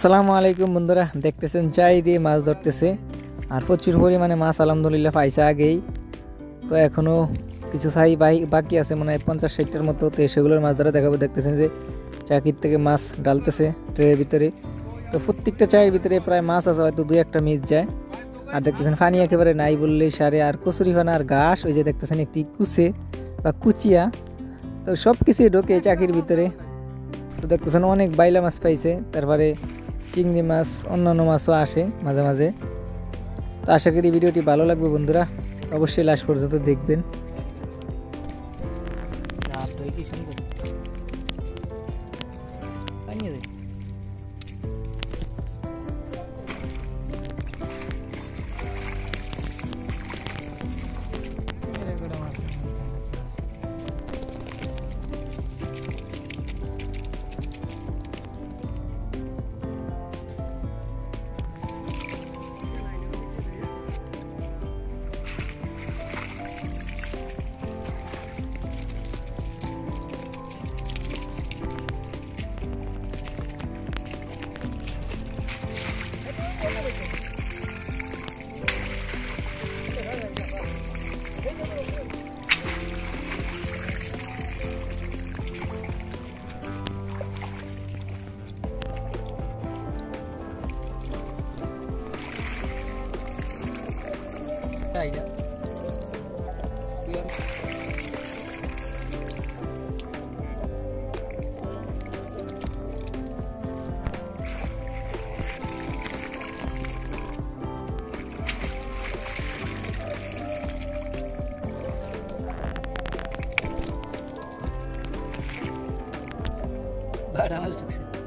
আসসালামু আলাইকুম বন্ধুরা, দেখতেছেন চাই দিয়ে মাছ ধরতেছে। আর প্রচুর পরিমাণে মাছ আলহামদুলিল্লাহ পাইছে আগেই। তো এখনও কিছু ছাই বাই, বাকি আছে মানে পঞ্চাশ ষাটটার মতো। তো সেগুলোর মাছ ধরা দেখাবো, দেখতেছেন যে চাকির থেকে মাছ ডালতেছে ট্রের ভিতরে। তো প্রত্যেকটা চায়ের ভিতরে প্রায় মাছ আছে, হয়তো দুই একটা মিস যায়। আর দেখতেছেন পানি একেবারে নাই বললেই সারে। আর কচুরি ফানা আর ঘাস, ওই যে দেখতেছেন একটি কুচে বা কুচিয়া। তো সব কিছুই ঢোকে চাকির ভিতরে। তো দেখতেছেন অনেক বাইলা মাছ পাইছে। তারপরে চিংড়ি মাছ, অন্যান্য মাছও আসে মাঝে মাঝে। তো আশা করি ভিডিওটি ভালো লাগবে বন্ধুরা। অবশ্যই লাস্ট পর্যন্ত দেখবেন। Sırayla. Duyarım. Bardağına döktüm.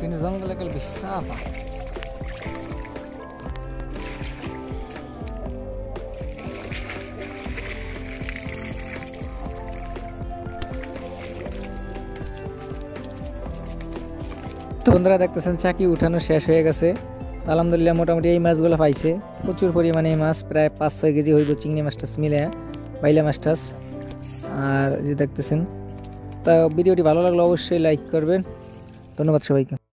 কিন্তু জঙ্গল একাল বেশি তো বন্ধুরা, দেখতেছেন চাকি উঠানো শেষ হয়ে গেছে। আলহামদুলিল্লাহ, মোটামুটি এই মাছগুলো পাইছে। প্রচুর পরিমাণে এই মাছ, প্রায় পাঁচ ছয় কেজি হইব চিংড়ি মাছ টাছ মিলে, বাইলা মাছ টাছ আর যে দেখতেছেন, তা ভিডিওটি ভালো লাগলে অবশ্যই লাইক করবেন। ধন্যবাদ সবাইকে।